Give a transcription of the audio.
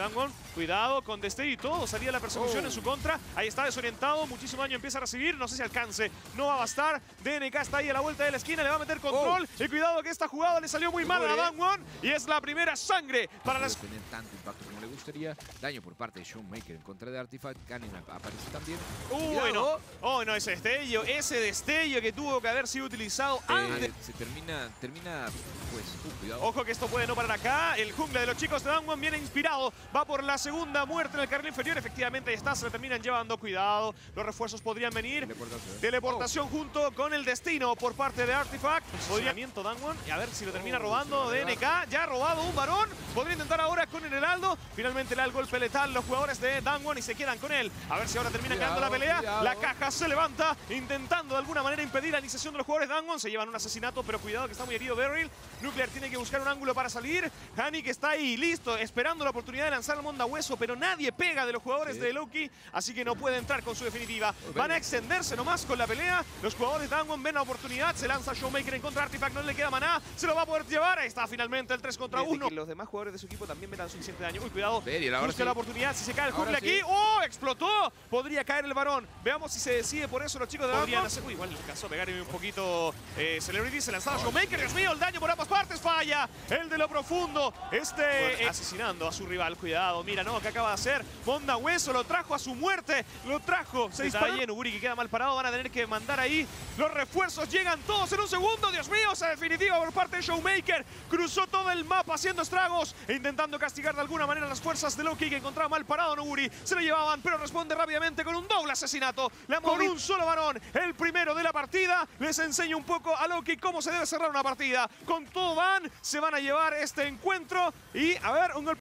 Dangon. Cuidado con Destello y todo. Salía la persecución en su contra. Ahí está desorientado. Muchísimo daño empieza a recibir. No sé si alcance. No va a bastar. DNK está ahí a la vuelta de la esquina. Le va a meter control. Y cuidado que esta jugada le salió muy mal a Dangon. Y es la primera sangre para las... tener tanto impacto como le gustaría. Daño por parte de Showmaker en contra de Artifact. Ganen aparece también. Uh, bueno. Oh, no, ese destello. Ese destello que tuvo que haber sido utilizado Eh, antes. se termina, termina, pues, uh. Ojo que esto puede no parar acá. El jungla de los chicos de Dangon viene inspirado. Va por la segunda muerte en el carril inferior. Efectivamente, ahí está. Se le terminan llevando. Cuidado. Los refuerzos podrían venir. Teleportación. Teleportación junto con el destino por parte de Artifact. Posicionamiento Dangon. Y a ver si lo termina Oh, robando a DNK. Ya ha robado un varón. Podría intentar ahora con el Heraldo. Finalmente le da el golpe letal los jugadores de Dangon y se quedan con él. A ver si ahora terminan ganando la pelea. cuidado. La caja se levanta intentando de alguna manera impedir la iniciación de los jugadores de. Se llevan un asesinato, pero cuidado que está muy herido Beryl. Nuclear tiene que buscar un ángulo para salir. Hani que está ahí listo, esperando la oportunidad de lanzar el Monda Hueso, pero nadie pega de los jugadores Sí. de Loki, así que no puede entrar con su definitiva. Oh, Van a extenderse nomás con la pelea. Los jugadores de Dangon ven la oportunidad. Se lanza Showmaker en contra Artifact, no le queda maná. Se lo va a poder llevar. Ahí está finalmente el 3 contra 1. Que los demás jugadores de su equipo también metan suficiente daño. Uy, cuidado. Ahora Busca sí. la oportunidad. Si se cae el jungla sí. aquí. ¡Oh! ¡Explotó! Podría caer el varón. Veamos si se decide por eso los chicos de. Hacer... Uy, igual le alcanzó a pegar un poquito eh, Celebrity. Se lanzaba Showmaker. Dios mío, el daño por ambas partes falla. El de lo profundo. Este eh, asesinando a su rival. Cuidado. Mira, no, ¿qué acaba de hacer? Monda Hueso lo trajo a su muerte. Lo trajo. Se dispara en Uguri que queda mal parado. Van a tener que mandar ahí. Los refuerzos llegan todos en un segundo. Dios mío, esa definitiva por parte de Showmaker. Cruzó todo el mapa haciendo estragos e intentando castigar de alguna manera las fuerzas de Loki que encontraba mal parado a Nuguri. Se lo llevaban, pero responde rápidamente con un doble asesinato. Le con un solo varón, el primero de la partida. Les enseño un poco a Loki cómo se debe cerrar una partida. Con todo van, se van a llevar este encuentro. Y a ver, un golpe.